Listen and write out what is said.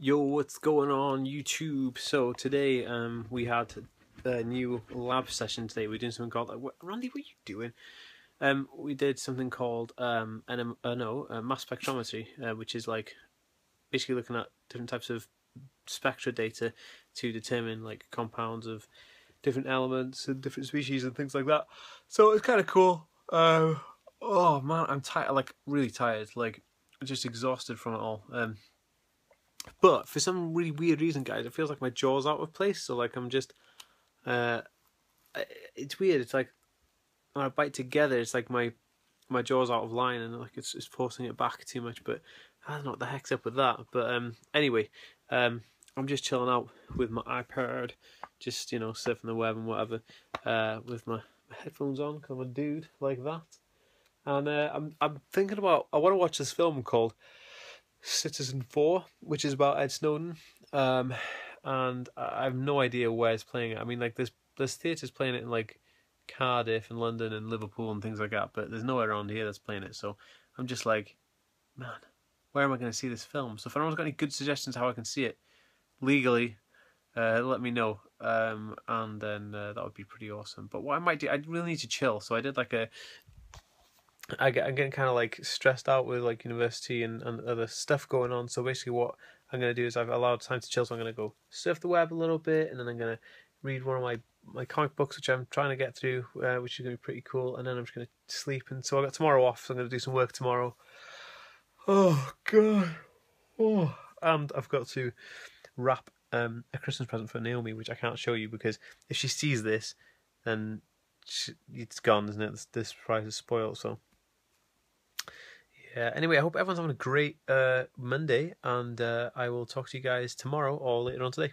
Yo, what's going on YouTube? So today um we had a new lab session today. We're doing something called uh, Randy. What are you doing? Um, we did something called um NM, uh, no uh, mass spectrometry, uh, which is like basically looking at different types of spectra data to determine like compounds of different elements and different species and things like that. So it's kind of cool. Um, oh man, I'm tired. Like really tired. Like just exhausted from it all. Um, but for some really weird reason, guys, it feels like my jaw's out of place. So like I'm just, uh, it's weird. It's like when I bite together, it's like my my jaw's out of line and like it's it's forcing it back too much. But I don't know what the heck's up with that. But um, anyway, um, I'm just chilling out with my iPad, just you know surfing the web and whatever, uh, with my headphones on because I'm a dude like that. And uh, I'm I'm thinking about I want to watch this film called Citizenfour, which is about Ed Snowden. Um, and I have no idea where it's playing. I mean, like there's there's theatres playing it in like Cardiff and London and Liverpool and things like that, but there's nowhere around here that's playing it. So I'm just like, man, where am I going to see this film? So if anyone's got any good suggestions how I can see it legally, uh, let me know. Um, and then uh, that would be pretty awesome. But what I might do, I really need to chill. So I did like a I get I'm getting kind of like stressed out with like university and, and other stuff going on. So basically, what I'm gonna do is I've allowed time to chill. So I'm gonna go surf the web a little bit, and then I'm gonna read one of my my comic books, which I'm trying to get through, uh, which is gonna be pretty cool. And then I'm just gonna sleep. And so I got tomorrow off. So I'm gonna do some work tomorrow. Oh god. Oh, and I've got to wrap um, a Christmas present for Naomi, which I can't show you because if she sees this, then it's gone, isn't it? This surprise is spoiled. So yeah. Anyway, I hope everyone's having a great uh, Monday, and uh, I will talk to you guys tomorrow or later on today.